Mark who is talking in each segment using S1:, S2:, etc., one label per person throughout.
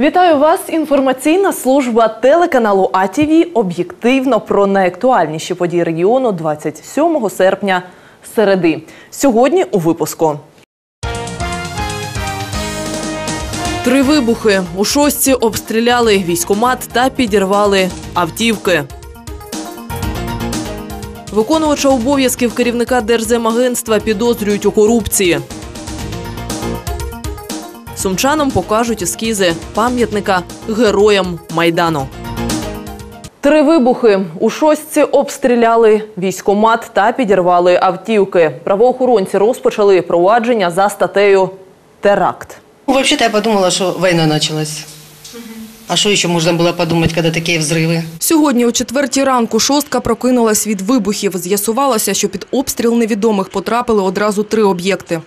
S1: Вітаю вас! Інформаційна служба телеканалу АТВ об'єктивно про найактуальніші події регіону 27 серпня середи. Сьогодні у випуску. Три вибухи. У шостці обстріляли військомат та підірвали автівки. Виконувача обов'язків керівника Держземагентства підозрюють у корупції. Сумчанам покажуть ескізи пам'ятника героям Майдану. Три вибухи у шостці обстріляли військомат та підірвали автівки. Правоохоронці розпочали провадження за статтею Теракт.
S2: Ну, Вообще-то я подумала, что война началась. А что еще можно было подумать, когда такие взрывы?
S3: Сьогодні о четвертій ранку шостка прокинулась від вибухів. З'ясувалося, що під обстріл невідомих потрапили одразу три об'єкти.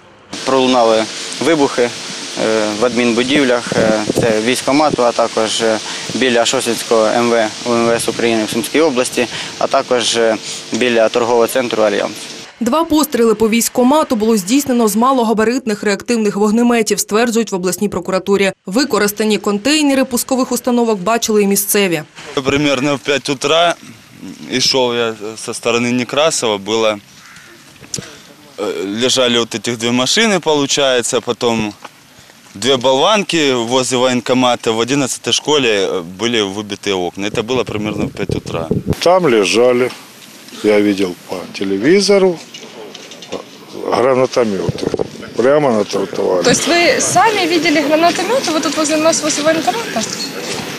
S4: пролунали вибухи е, в адмінбудівлях. Е, Це військомату, а також е, біля Шосицького МВ УМВС України в Сумській області, а також е, біля торгового центру Альянс.
S3: Два постріли по військомату було здійснено з малогабаритних реактивних вогнеметів, стверджують в обласній прокуратурі. Використані контейнери пускових установок бачили і місцеві.
S5: Примерно в 5 утра и шел я со стороны Некрасова, было э, лежали вот этих две машины, получается, потом две болванки возле военкомата, в 11 школе э, были выбиты окна. Это было примерно в 5 утра.
S6: Там лежали, я видел по телевизору, гранатометы прямо на тротуаре.
S7: То есть вы сами видели гранатометы? Вы тут возле нас, возле военкомата?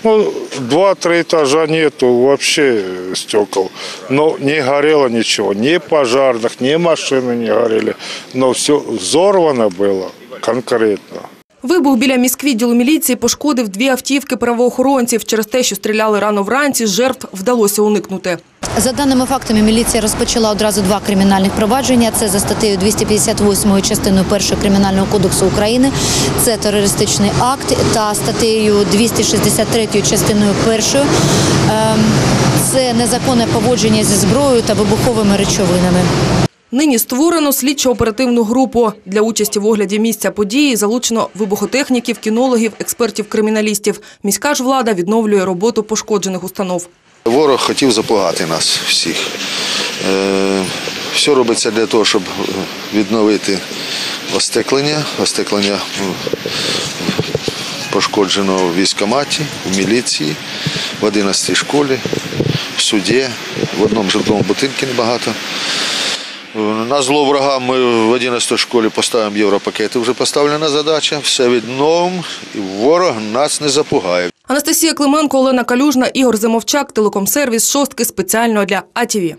S6: Ну, два-три этажа нету вообще стекол. Но не горело ничего, ни пожарных, ни машины не горели. Но все взорвано было конкретно.
S3: Вибух біля міськвідділу міліції пошкодив дві автівки правоохоронців. Через те, що стріляли рано вранці, жертв вдалося уникнути.
S8: За даними фактами, міліція розпочала одразу два кримінальних провадження. Це за статтею 258 частиною 1 Кримінального кодексу України. Це терористичний акт та статтею 263 частиною 1. Ем, Це незаконне поводження зі зброєю та вибуховими речовинами.
S3: Нині створено слідчо-оперативну групу. Для участі в огляді місця події залучено вибухотехніків, кінологів, експертів-криміналістів. Міська ж влада відновлює роботу пошкоджених установ.
S9: Ворог хотів запугати нас всіх. Е, Все робиться для того, щоб відновити остеклення. Остеклення пошкоджено в військкоматі, в міліції, в 11 школі, в суді, в одному житловому будинку небагато. На зло ворогам ми в 11 школі поставимо європакети, вже поставлена задача. Все відновимо, і ворог нас не запугає.
S3: Анастасія Клименко, Олена Калюжна, Ігор Зимовчак, телекомсервіс «Шостки» спеціально для АТВ.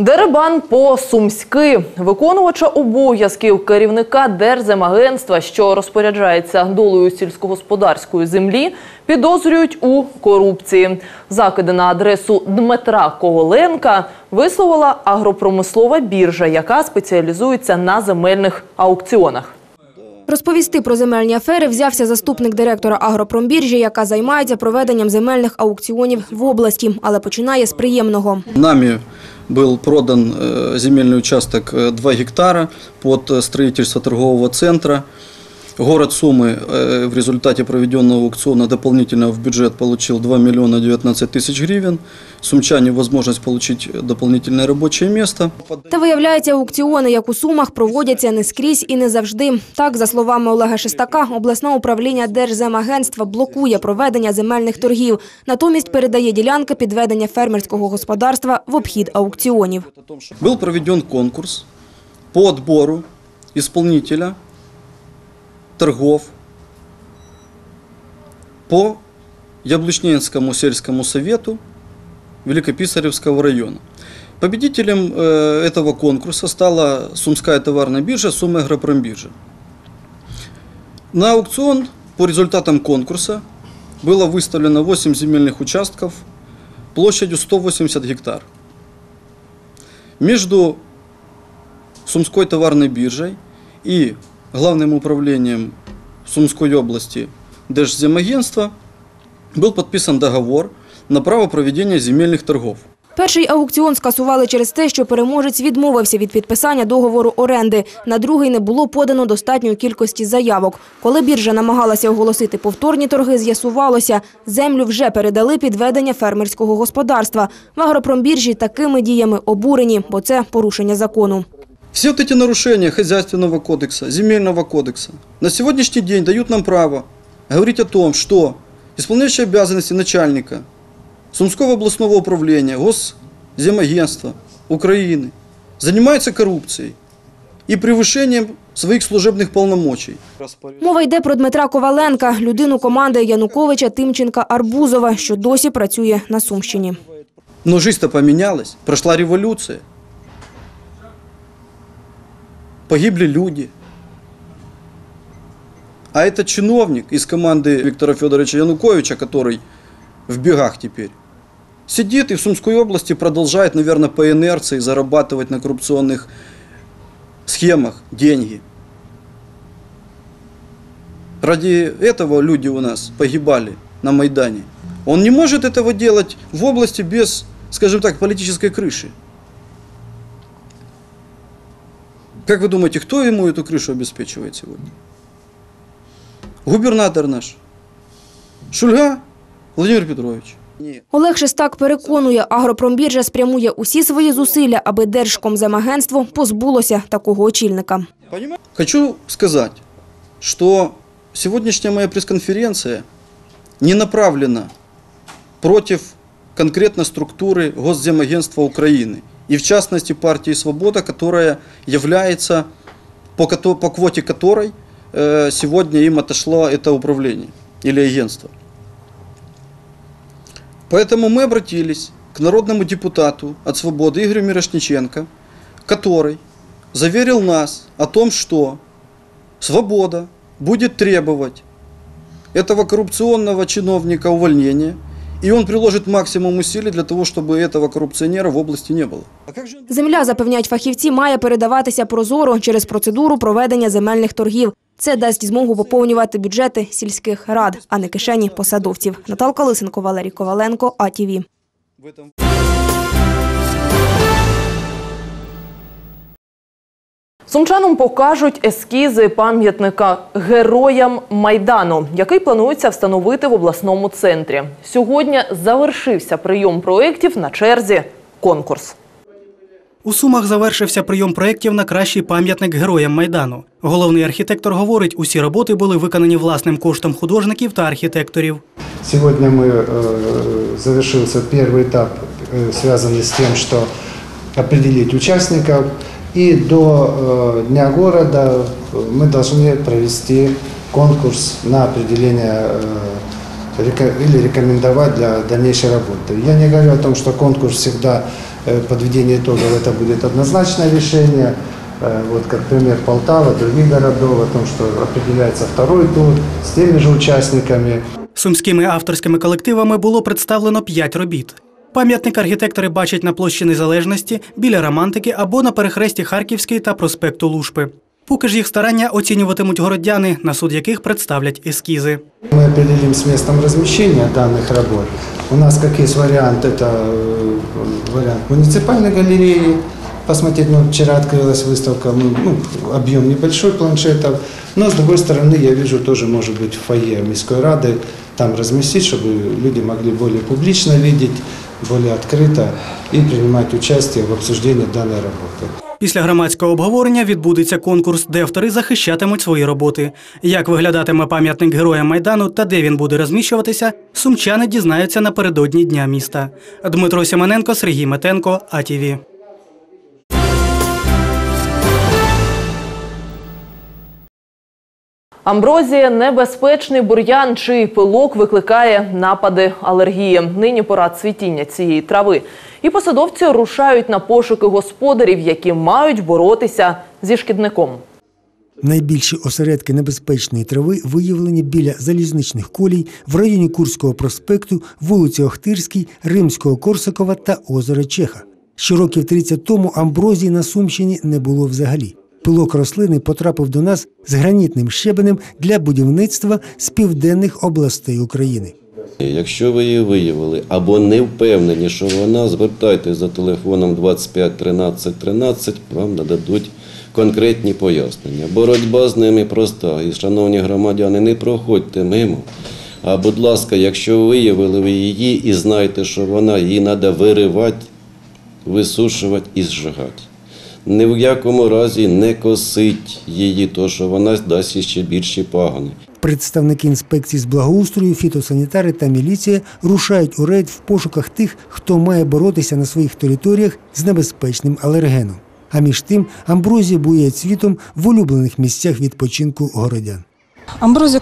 S1: Деребан по сумськи виконувача обов'язків керівника Держземагентства, що розпоряджається долею сільськогосподарської землі, підозрюють у корупції. Закиди на адресу Дмитра Коголенка висловила агропромислова біржа, яка спеціалізується на земельних аукціонах.
S10: Розповісти про земельні афери взявся заступник директора агропромбіржі, яка займається проведенням земельних аукціонів в області, але починає з приємного.
S11: Нами был продан э, земельный участок э, 2 гектара под э, строительство торгового центра. Город Сумы э, в результате проведенного аукциона дополнительно в бюджет получил 2 миллиона 19 тысяч гривен. Сумчане возможность получить дополнительное рабочее место.
S10: Та виявляється, аукціони, як у Сумах, проводяться не скрізь і не завжди. Так, за словами Олега Шестака, обласне управління Держземагентства блокує проведення земельних торгів, натомість передає ділянки під ведення фермерського господарства в обхід аукціонів.
S11: Был проведен конкурс по отбору исполнителя торгов по Яблочнинскому сельскому совету Великописаревского района. Победителем э, этого конкурса стала Сумская товарная биржа, Сумагропромбиржа. На аукцион по результатам конкурса было выставлено 8 земельных участков площадью 180 гектар. Между Сумской товарной биржей и Главным управлением Сумской области Держземагентства был подписан договор на право проведения земельных торгов.
S10: Перший аукціон скасували через те, що переможець відмовився від підписання договору оренди. На другий не було подано достатньої кількості заявок. Коли біржа намагалася оголосити повторні торги, з'ясувалося, землю вже передали під ведення фермерського господарства. В агропромбіржі такими діями обурені, бо це порушення закону.
S11: Все вот эти нарушения хозяйственного кодекса, земельного кодекса на сегодняшний день дают нам право говорить о том, что исполняющий обязанности начальника Сумского областного управления, Госземагентства Украины занимается коррупцией и превышением своих служебных полномочий.
S10: Мова йде про Дмитра Коваленка, людину команди Януковича, Тимченка, Арбузова, що досі працює на Сумщині.
S11: Но жизнь-то поменялась, прошла революция. Погибли люди. А этот чиновник из команды Виктора Федоровича Януковича, который в бегах теперь, сидит и в Сумской области продолжает, наверное, по инерции зарабатывать на коррупционных схемах деньги. Ради этого люди у нас погибали на Майдане. Он не может этого делать в области без, скажем так, политической крыши. Как вы думаете, кто ему эту крышу обеспечивает сегодня? Губернатор наш. Шульга Владимир Петрович.
S10: Олег Шестак переконує, агропромбіржа спрямує усі свої зусилля, аби Держкомземагентство позбулося такого очільника.
S11: Хочу сказать, что сегодняшняя моя пресс-конференция не направлена против конкретно структуры Госземагентства Украины И в частности партии «Свобода», которая является, по, по квоте которой э, сегодня им отошло это управление или агентство. Поэтому мы обратились к народному депутату от «Свободы» Игорю Мирошниченко, который заверил нас о том, что «Свобода» будет требовать этого коррупционного чиновника увольнения, и он приложит максимум усилий для того, чтобы этого коррупционера в области не было.
S10: Земля, запевняють фахівці, має передаватися прозоро через процедуру проведення земельних торгів. Це дасть змогу поповнювати бюджети сільських рад, а не кишені посадовців. Наталка Лисенко, Валерій Коваленко, АТВ.
S1: Сумчанам покажуть ескізи пам'ятника героям Майдану, який планується встановити в обласному центрі. Сьогодні завершився прийом проєктів на черзі конкурс.
S12: У Сумах завершився прийом проєктів на кращий пам'ятник героям Майдану. Головний архітектор говорить, усі роботи були виконані власним коштом художників та архітекторів.
S13: Сегодня мы, э, завершился первый этап, э, связанный с тем, что определить участников. И до э, Дня города э, мы должны провести конкурс на определение э, река- или рекомендовать для дальнейшей работы. Я не говорю о том, что конкурс всегда э, подведение итогов это будет однозначное решение. Э, Вот как пример Полтава, других городов, о том, что определяется второй тур с теми же участниками.
S12: Сумськими авторськими колективами було представлено п'ять робіт. Пам'ятник архітектори бачать на площі Незалежності, біля Романтики або на перехресті Харківський та проспекту Лушпи. Поки ж їх старання оцінюватимуть городяни, на суд яких представлять ескізи.
S13: Мы определим с местом размещения данных работ. У нас как есть вариант, это э, вариант муниципальной галереи. Посмотреть, ну, вчера открылась выставка, ну, ну, объем небольшой планшетов, но с другой стороны, я вижу, тоже может быть в фойе Мирской Рады, там разместить, чтобы люди могли более публично видеть, более открыто и принимать участие в обсуждении данной работы.
S12: Після громадського обговорення відбудеться конкурс, де автори захищатимуть свої роботи. Як виглядатиме пам'ятник героям Майдану та де він буде розміщуватися, сумчани дізнаються напередодні Дня міста. Дмитро Сімоненко, Сергій Метенко, АТВ.
S1: Амброзія небезпечний бур'ян, чий пилок викликає напади алергії. Нині пора цвітіння цієї трави. І посадовці рушають на пошуки господарів, які мають боротися зі шкідником.
S14: Найбільші осередки небезпечної трави виявлені біля залізничних колій в районі Курського проспекту, вулиці Охтирській, Римського Корсакова та озера Чеха. Ще років 30 тому амброзії на Сумщині не було взагалі. Пилок рослини потрапив до нас з гранітним щебенем для будівництва з південних областей України.
S15: Якщо ви її виявили або не впевнені, що вона, звертайтесь за телефоном 25 13 13, вам нададуть конкретні пояснення. Боротьба з ними проста. І, шановні громадяни, не проходьте мимо. А будь ласка, якщо виявили ви її і знаєте, що вона, її треба виривати, висушувати і зжигати. Ні в якому разі не косить її, то що вона дасть ще більші пагони.
S14: Представники інспекції з благоустрою, фітосанітари та міліція рушають у рейд в пошуках тих, хто має боротися на своїх територіях з небезпечним алергеном. А між тим амброзія бує цвітом в улюблених місцях відпочинку городян.
S16: Амброзія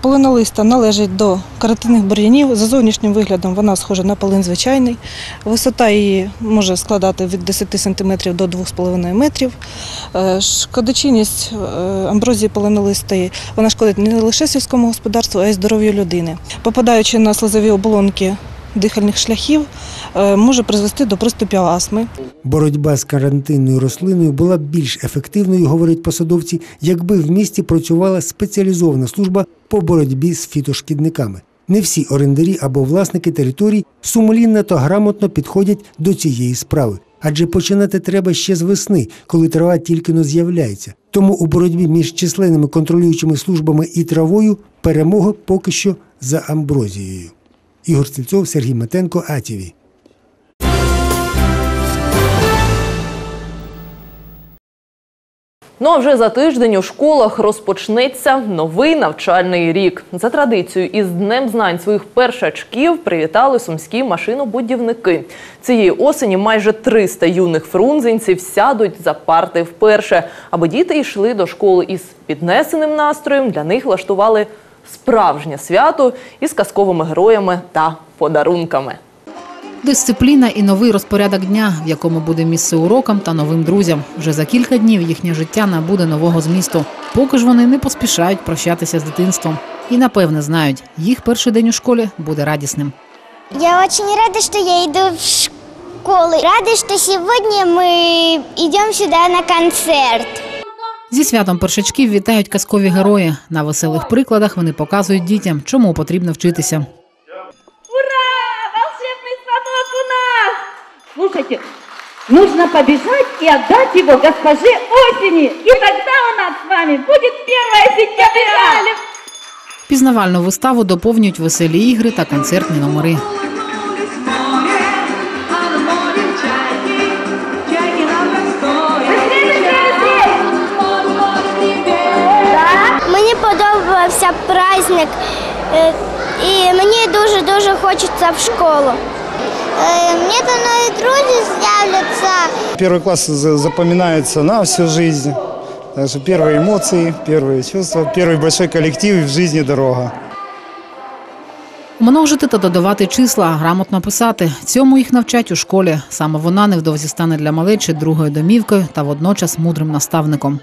S16: полинолиста належить до каротинних бур'янів. За зовнішнім виглядом вона схожа на полин звичайний. Висота її може складати від 10 см до 2,5 метрів. Е, Шкодочинність е, амброзії полинолистої вона шкодить не лише сільському господарству, а й здоров'ю людини. Попадаючи на слизові оболонки дихальних шляхів, е, може призвести до приступів астми.
S14: Боротьба з карантинною рослиною була б більш ефективною, говорять посадовці, якби в місті працювала спеціалізована служба по боротьбі з фітошкідниками. Не всі орендарі або власники територій сумлінно та грамотно підходять до цієї справи. Адже починати треба ще з весни, коли трава тільки но з'являється. Тому у боротьбі між численними контролюючими службами і травою перемога поки що за амброзією. Ігор Стільцов, Сергій Метенко, АТВ.
S1: Ну а вже за тиждень у школах розпочнеться новий навчальний рік. За традицією, із Днем знань своїх першачків привітали сумські машинобудівники. Цієї осені майже 300 юних фрунзенців сядуть за парти вперше. Аби діти йшли до школи із піднесеним настроєм, для них влаштували справжнє свято із казковими героями та подарунками.
S17: Дисципліна і новий розпорядок дня, в якому буде місце урокам та новим друзям. Вже за кілька днів їхнє життя набуде нового змісту. Поки ж вони не поспішають прощатися з дитинством. І напевне знають, їх перший день у школі буде радісним.
S18: Я очень рада, что я иду в школу. Рада, что сегодня мы идем сюда на концерт.
S17: Зі святом першачків вітають казкові герої. На веселих прикладах вони показують дітям, чому потрібно вчитися.
S19: Волшебный станок у нас! Слушайте, нужно побежать и отдать его госпоже осени. И тогда у нас с вами будет 1 сентября.
S17: Пізнавальну виставу доповнюють веселі ігри та концертні номери.
S18: праздник, е, і мені дуже-дуже хочеться в школу. Е, Мені там нові друзі з'являться.
S20: Первый класс за- запоминается на всю жизнь. Так что первые эмоции, первые чувства, первый большой коллектив и в жизни дорога.
S17: Множити та додавати числа, грамотно писати. Цьому їх навчать у школі. Саме вона невдовзі стане для малечі другою домівкою та водночас мудрим наставником.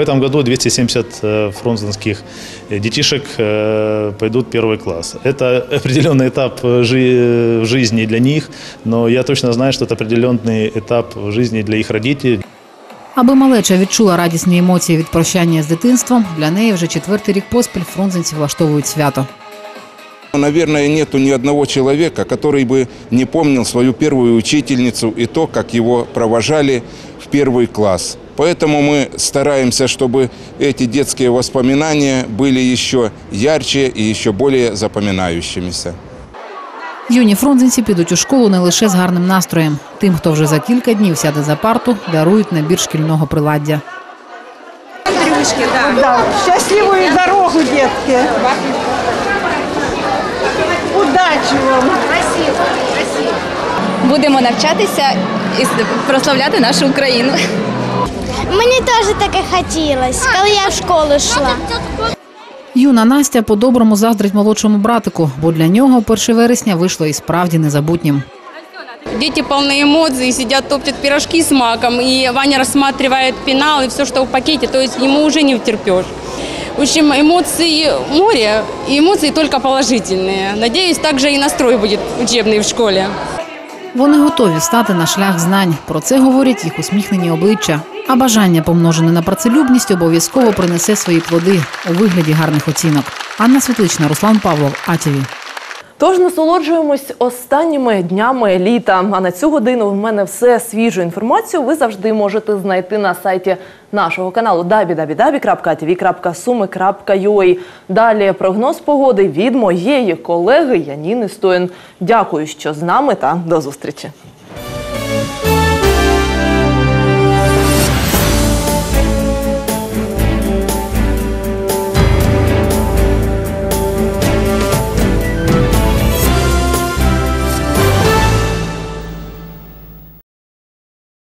S21: В этом году 270 э, фрунзенских э, детишек э, пойдут в первый класс. Это определенный этап э, жи- в жизни для них, но я точно знаю, что это определенный этап в жизни для их родителей.
S17: Аби малеча відчула радісні емоції від прощання з дитинством, для неї вже четвертий рік поспіль фрунзенці влаштовують свято.
S22: Наверное, нету ни одного человека, который бы не помнил свою первую учительницу и то, как его провожали в первый класс. Поэтому мы стараемся, чтобы эти детские воспоминания были еще ярче и еще более запоминающимися.
S17: Юні фрунзенці підуть у школу не лише з гарним настроєм. Тим, хто вже за кілька днів сяде за парту, дарують набір шкільного приладдя.
S23: Рюшки, да. да. Счастливую дорогу, детки. Удачі вам.
S24: Спасибо, спасибо. Будемо навчатися і прославляти нашу Україну.
S18: Мені теж таке хотілося, коли я в школу йшла.
S17: Юна Настя по-доброму заздрить молодшому братику, бо для нього 1 вересня вийшло і справді незабутнім.
S25: Дети полны эмоций, сидят, топтят пирожки с маком, и Ваня рассматривает пенал и все, что в пакете, то есть ему уже не втерпешь. В общем, эмоции море, и эмоции только положительные. Надеюсь, также и настрой будет учебный в школе.
S17: Вони готові стати на шлях знань. Про це говорять їх усміхнені обличчя. А бажання, помножене на працелюбність, обов'язково принесе свої плоди у вигляді гарних оцінок. Анна Світлична, Руслан Павлов, АТВ.
S1: Тож насолоджуємось останніми днями літа. А на цю годину в мене все свіжу інформацію ви завжди можете знайти на сайті нашого каналу www.tv.sumi.ua. Далі прогноз погоди від моєї колеги Яніни Стоїн. Дякую, що з нами та до зустрічі.